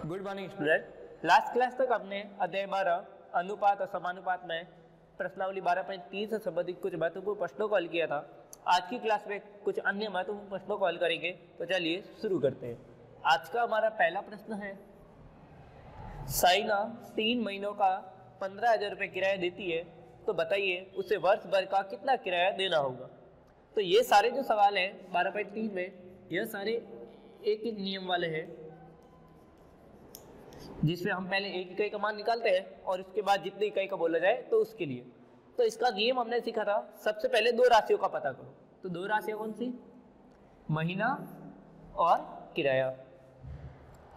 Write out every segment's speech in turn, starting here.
Good morning student last class तक हमने अध्याय बारह, अनुपात और समानुपात में प्रश्नावली बारह पॉइंट तीन से संबंधित कुछ महत्वपूर्ण प्रश्नों को हल किया था। आज की क्लास में कुछ अन्य महत्वपूर्ण प्रश्नों को हल करेंगे तो चलिए शुरू करते हैं। आज का हमारा पहला प्रश्न है, साइना तीन महीनों का पंद्रह हज़ार रुपये किराया देती है तो बताइए उसे वर्ष भर का कितना किराया देना होगा? तो ये सारे जो सवाल हैं, बारह पॉइंट तीन में, यह सारे एक एक नियम वाले हैं। जिसमें हम पहले एक इकाई का मान निकालते हैं और उसके बाद जितनी इकाई का बोला जाए तो उसके लिए। तो इसका नियम हमने सीखा था, सबसे पहले दो राशियों का पता करो। तो दो राशियाँ कौन सी? महीना और किराया।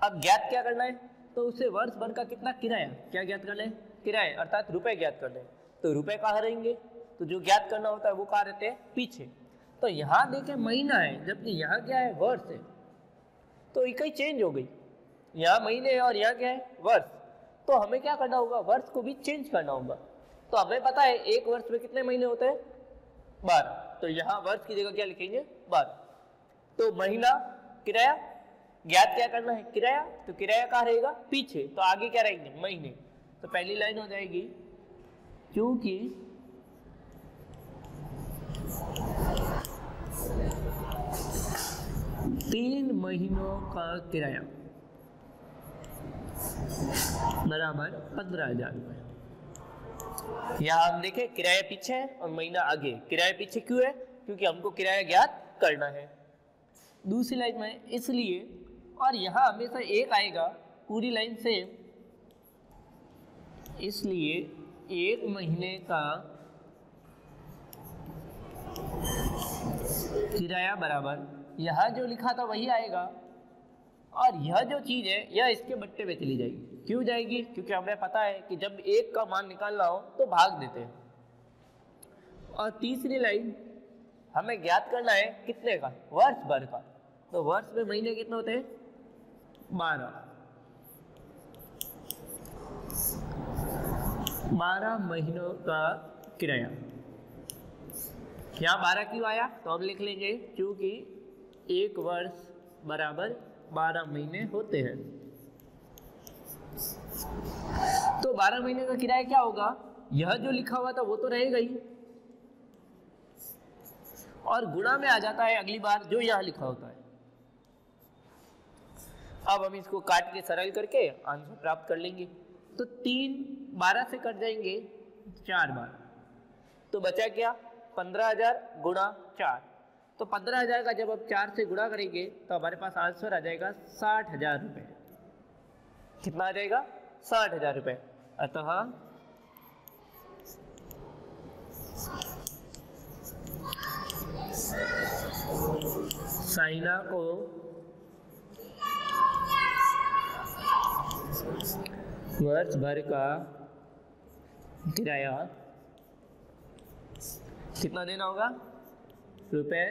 अब ज्ञात क्या करना है? तो उसे वर्ष भर का कितना किराया? क्या ज्ञात कर है किराया अर्थात रुपए ज्ञात कर है तो रुपए कहाँ रहेंगे? तो जो ज्ञात करना होता है वो कहाँ रहते हैं? पीछे। तो यहाँ देखें महीना है, जबकि यहाँ क्या है? वर्ष है। तो इकाई चेंज हो गई। यहाँ महीने है और यहाँ क्या है? वर्ष। तो हमें क्या करना होगा? वर्ष को भी चेंज करना होगा। तो हमें पता है, एक वर्ष में कितने महीने होते हैं? बारह। तो यहाँ वर्ष की जगह क्या लिखेंगे? बारह। तो महीना, किराया? ज्ञात क्या करना है? किराया। तो किराया कहाँ रहेगा? पीछे। तो आगे क्या रहेंगे? महीने। तो पहली लाइन हो जाएगी, क्योंकि तीन महीनों का किराया। बराबर पंद्रह हज़ार रुपए। यहाँ हम देखें, किराया पीछे है और महीना आगे। किराया पीछे क्यों है? क्योंकि हमको किराया ज्ञात करना है। दूसरी लाइन में, इसलिए, और यहाँ हमेशा एक आएगा, पूरी लाइन से इसलिए एक महीने का किराया बराबर, यहाँ जो लिखा था वही आएगा। और यह जो चीज़ है, यह इसके बट्टे में चली जाएगी। क्यों जाएगी? क्योंकि हमें पता है कि जब एक का मान निकालना हो तो भाग देते हैं। और तीसरी लाइन हमें ज्ञात करना है कितने का? वर्ष भर का। तो वर्ष में महीने कितने होते हैं? बारह। बारह महीनों का किराया। यहाँ बारह क्यों आया? तो हम लिख लेंगे, क्योंकि एक वर्ष बराबर बारह महीने होते हैं। तो बारह महीने का किराया क्या होगा? यह जो लिखा हुआ था, वो तो रहेगा ही। और गुणा में आ जाता है अगली बार जो यहाँ लिखा होता है। अब हम इसको काट के सरल करके आंसर प्राप्त कर लेंगे। तो तीन बारह से कट जाएँगे, चार बार। तो बचा क्या? पंद्रह हज़ार गुणा चार। तो पंद्रह हज़ार का जब आप चार से गुणा करेंगे तो हमारे पास आंसर आ जाएगा साठ हज़ार रुपये कितना आ जाएगा? साठ हज़ार रुपये अतः साइना को वर्ष भर का किराया कितना देना होगा? रुपए,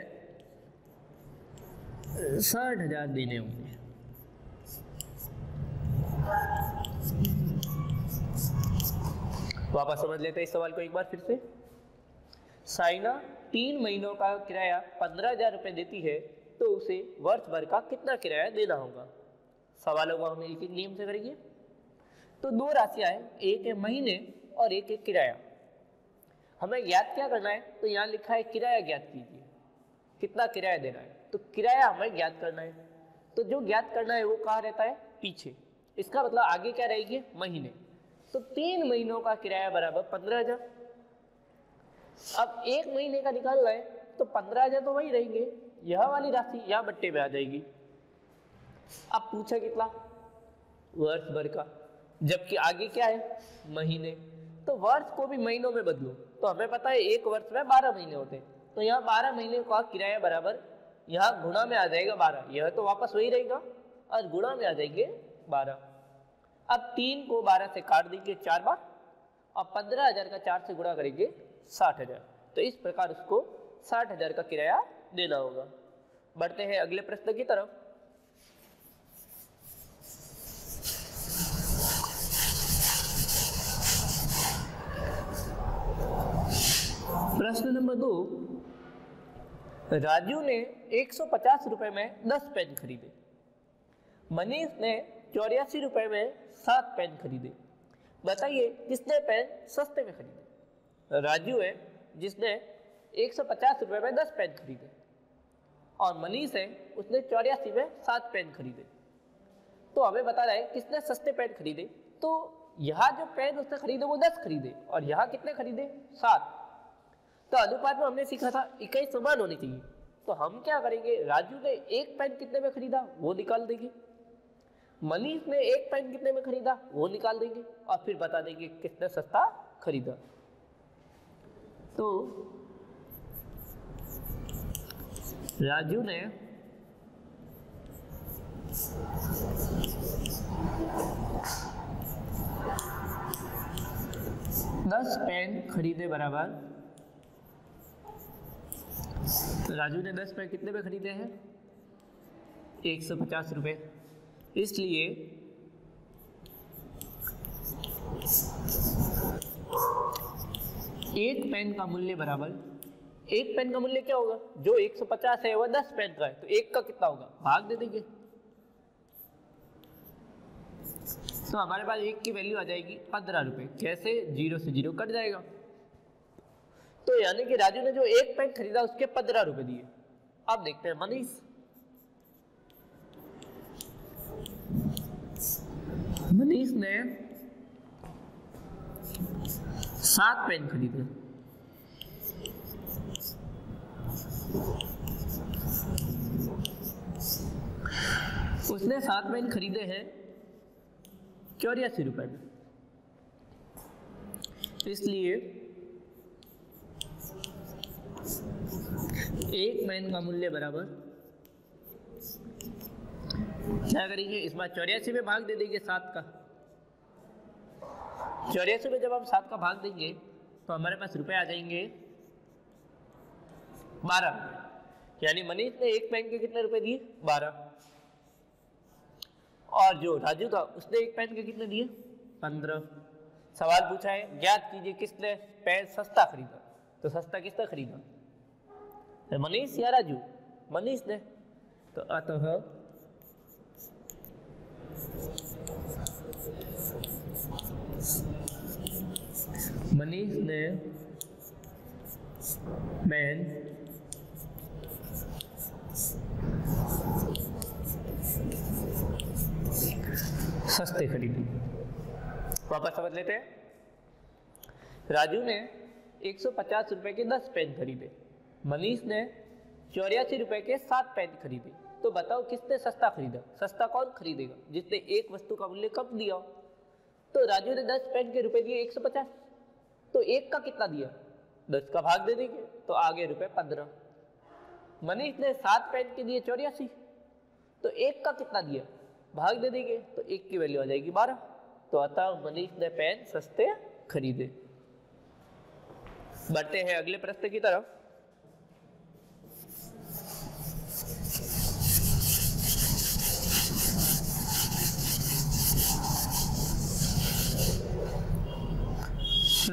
साठ हज़ार देने होंगे। वापस समझ लेते हैं इस सवाल को एक बार फिर से। साइना तीन महीनों का किराया पंद्रह हज़ार रुपये देती है तो उसे वर्ष भर का कितना किराया देना होगा? सवालों को हम एक एक नियम से करेंगे। तो दो राशियाँ हैं, एक है महीने और एक है किराया। हमें ज्ञात क्या करना है? तो यहाँ लिखा है किराया ज्ञात कीजिए। कितना किराया देना है? तो किराया हमें ज्ञात करना है। तो जो ज्ञात करना है, वो कहाँ रहता है? पीछे। इसका मतलब आगे क्या रहेगी? महीने। तो तीन महीनों का किराया बराबर पंद्रह हज़ार। अब एक महीने का निकालना है तो पंद्रह हज़ार तो वही रहेंगे। यह वाली राशि यहाँ बट्टे में आ जाएगी। अब पूछा कितना? वर्ष भर का। जबकि आगे क्या है? महीने। तो वर्ष को भी महीनों में बदलो। तो हमें पता है, एक वर्ष में बारह महीने होते हैं। तो यहाँ बारह महीने का किराया बराबर, यहाँ गुणा में आ जाएगा बारह। यह तो वापस वही रहेगा, और गुणा में आ जाएँगे बारह। अब तीन को बारह से काट देंगे चार बार, और पंद्रह हज़ार का चार से गुणा करेंगे साठ हज़ार। तो इस प्रकार उसको साठ हज़ार का किराया देना होगा। बढ़ते हैं अगले प्रश्न की तरफ़। प्रश्न नंबर दो राजू ने 150 रुपए में 10 पेन खरीदे। मनीष ने चौरासी रुपए में सात पेन खरीदे। बताइए, किसने पेन सस्ते में खरीदे? राजू है जिसने एक सौ पचास रुपए में दस पेन खरीदे। और मनीष है उसने चौरासी में सात पेन खरीदे। तो हमें बता रहा है, किसने सस्ते पेन खरीदे? तो यहाँ जो पेन उसने खरीदे, वो दस खरीदे। और यहाँ कितने खरीदे? सात। तो अनुपात में हमने सीखा था इक्कीस समान होनी चाहिए। तो हम क्या करेंगे? राजू ने एक पेन कितने में खरीदा? वो निकाल देंगे। मनीष ने एक पेन कितने में खरीदा? वो निकाल देंगे। और फिर बता देंगे कितने सस्ता खरीदा। तो राजू ने दस पेन खरीदे बराबर। राजू ने दस पेन कितने में खरीदे हैं? एक सौ पचास रुपये इसलिए एक पेन का मूल्य बराबर, एक पेन का मूल्य क्या होगा? जो 150 है, वह 10 पेन का है तो एक का कितना होगा? भाग दे देंगे। तो हमारे पास एक की वैल्यू आ जाएगी पंद्रह रुपए। कैसे? ज़ीरो से ज़ीरो कट जाएगा। तो यानी कि राजू ने जो एक पेन खरीदा, उसके पंद्रह रुपए दिए। अब देखते हैं, मनीष। मनीष ने सात पेन खरीदे। उसने सात पेन खरीदे हैं चौरासी रुपए में। इसलिए एक पेन का मूल्य बराबर। क्या करेंगे? इस बार चौरासी में भाग दे देंगे सात का। चौरासी में जब हम सात का भाग देंगे तो हमारे पास रुपए आ जाएँगे बारह। यानी मनीष ने एक पेन के कितने रुपए दिए? बारह। और जो राजू था, उसने एक पेन के कितने दिए? पंद्रह। सवाल पूछा है, ज्ञात कीजिए किसने पेन सस्ता खरीदा? तो सस्ता किसने खरीदा? मनीष या राजू? मनीष ने। तो अतः मनीष ने पेन सस्ते खरीदी। वापस समझ लेते हैं। राजू ने 150 रुपए के 10 पेन खरीदे। मनीष ने चौरासी रुपए के सात पेन खरीदे। तो बताओ किसने सस्ता खरीदा? सस्ता कौन खरीदेगा? जिसने एक वस्तु का मूल्य कम दिया तो राजू ने 10 पेन के रुपए दिए 150 तो एक का कितना दिया? 10 का भाग दे देंगे तो आगे रुपए 15 मनीष ने सात पेन के दिए चौरासी। तो एक का कितना दिया? भाग दे देंगे तो एक की वैल्यू आ जाएगी बारह। तो अतः मनीष ने पेन सस्ते खरीदे। बढ़ते हैं अगले प्रश्न की तरफ़।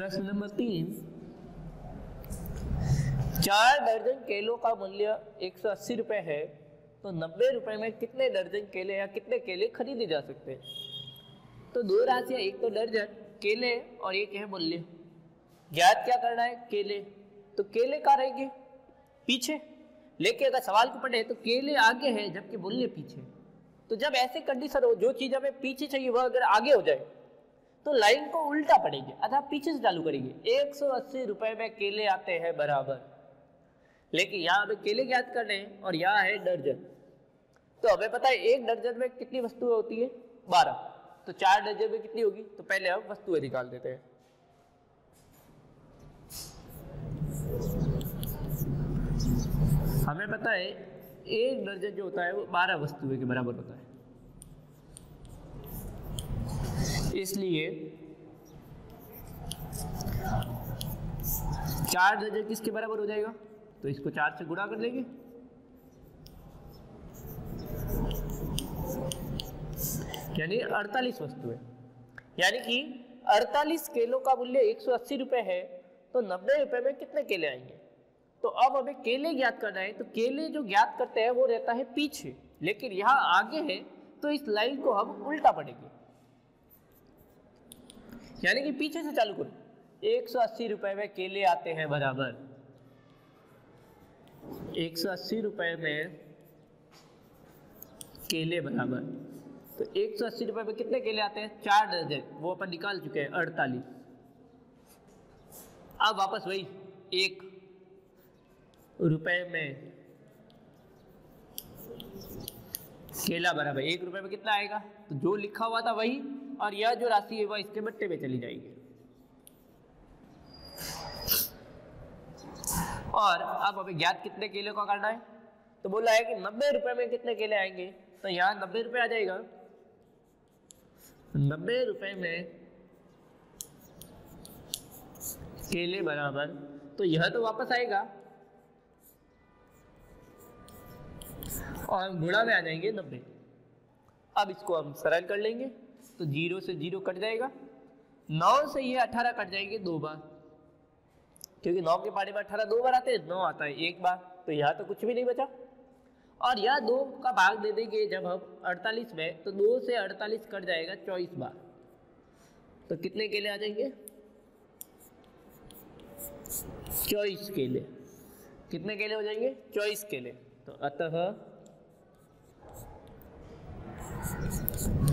प्रश्न नंबर तीन। चार दर्जन केलों का मूल्य एक सौ अस्सी रुपए है तो नब्बे रुपए में कितने दर्जन केले या कितने केले खरीदे जा सकते हैं? तो दो राशियाँ, एक तो दर्जन, केले और एक है मूल्य। ज्ञात क्या करना है? केले। तो केले कहा रहेंगे? पीछे। लेके अगर सवाल को पढ़े तो केले आगे है जबकि मूल्य पीछे। तो जब ऐसे कंडीशन हो, जो चीज़ हमें पीछे चाहिए, वह अगर आगे हो जाए तो लाइन को उल्टा पड़ेगी अर्थात पीछे से चालू करेंगे। एक सौ अस्सी रुपए में केले आते हैं बराबर। लेकिन यहाँ हमें केले ज्ञात करने हैं, और यहाँ है दर्जन तो हमें पता है, एक दर्जन में कितनी वस्तुएँ होती है? बारह। तो चार दर्जन में कितनी होगी? तो पहले हम वस्तुएँ निकाल देते हैं। हमें पता है, एक दर्जन जो होता है, वो बारह वस्तुएँ के बराबर होता है। इसलिए चार दर्जन किसके बराबर हो जाएगा? तो इसको चार से गुणा कर लेंगे। यानी अड़तालीस वस्तुएँ यानी कि अड़तालीस केलों का मूल्य एक सौ अस्सी रुपए है तो नब्बे रुपए में कितने केले आएँगे? तो अब हमें केले ज्ञात करना है तो केले जो ज्ञात करते हैं, वो रहता है पीछे। लेकिन यहाँ आगे है तो इस लाइन को हम उल्टा पढ़ेंगे। यानी कि पीछे से चालू करो। एक सौ अस्सी रुपए में केले आते हैं बराबर। एक सौ अस्सी रुपए में केले बराबर। तो एक सौ अस्सी रुपए में कितने केले आते हैं? चार दर्जन। वो अपन निकाल चुके हैं, अड़तालीस। अब वापस वही एक रुपए में केला बराबर। एक रुपए में कितना आएगा? तो जो लिखा हुआ था वही और यह जो राशि है, वह इसके बट्टे में चली जाएगी। और अब हमें ज्ञात कितने केले का करना है? तो बोला है कि नब्बे रुपए में कितने केले आएँगे? तो यहाँ नब्बे रुपए आ जाएगा। नब्बे रुपए में केले बराबर तो यह तो वापस आएगा। और गुणा में आ जाएँगे नब्बे। अब इसको हम सरल कर लेंगे। तो ज़ीरो से ज़ीरो कट जाएगा। नौ से ये अठारह कट जाएँगे दो बार। क्योंकि नौ के पारे में अठारह दो बार आते हैं, नौ आता है एक बार। तो यहाँ तो कुछ भी नहीं बचा। और यह दो का भाग दे देंगे जब हम अड़तालीस में तो दो से अड़तालीस कट जाएगा चौबीस बार। तो कितने केले आ जाएँगे? चौबीस केले कितने केले हो जाएँगे? चौबीस केले तो अतः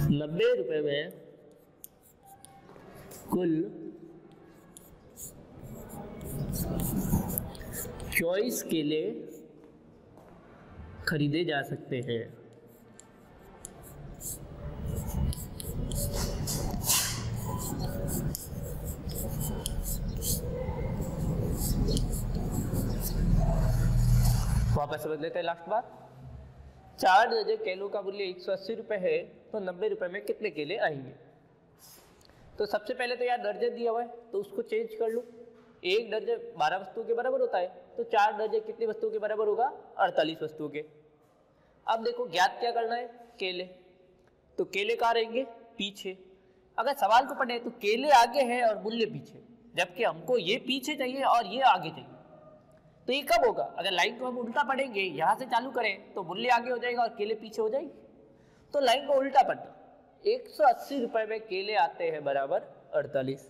नब्बे रुपये में कुल चौबीस केले खरीदे जा सकते हैं। वापस समझ लेते हैं लास्ट बार चार दर्जन केलों का मूल्य एक सौ अस्सी रुपये है तो नब्बे रुपये में कितने केले आएँगे? तो सबसे पहले तो यार दर्जन दिया हुआ है तो उसको चेंज कर लूँ। एक दर्जन बारह वस्तुओं के बराबर होता है तो चार दर्जन कितनी वस्तुओं के बराबर होगा? अड़तालीस वस्तुओं के। अब देखो ज्ञात क्या करना है? केले। तो केले कहाँ रहेंगे? पीछे। अगर सवाल को पढ़े तो केले आगे हैं और मूल्य पीछे। जबकि हमको ये पीछे चाहिए और ये आगे चाहिए। तो ये कब होगा? अगर लाइन को हम उल्टा पढ़ेंगे, यहाँ से चालू करें तो मूल्य आगे हो जाएगा और केले पीछे हो जाएगी। तो लाइन को उल्टा पढ़ना। एक सौ अस्सी रुपए में केले आते हैं बराबर अड़तालीस।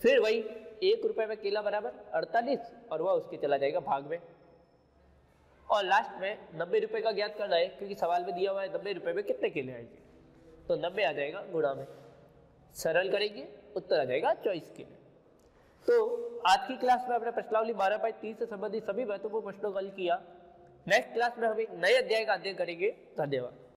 फिर वही एक रुपए में केला बराबर अड़तालीस और वह उसके चला जाएगा भाग में। और लास्ट में नब्बे रुपए का ज्ञात करना है, क्योंकि सवाल में दिया हुआ है नब्बे रुपए में कितने केले आएँगे। तो नब्बे आ जाएगा गुणा में। सरल करेंगे, उत्तर आ जाएगा चौबीस केले। तो आज की क्लास में हमने प्रश्नावली बारह बाई तीस से संबंधित सभी महत्वपूर्ण प्रश्नों को हल किया। नेक्स्ट क्लास में हम एक नए अध्याय का अध्ययन करेंगे। धन्यवाद।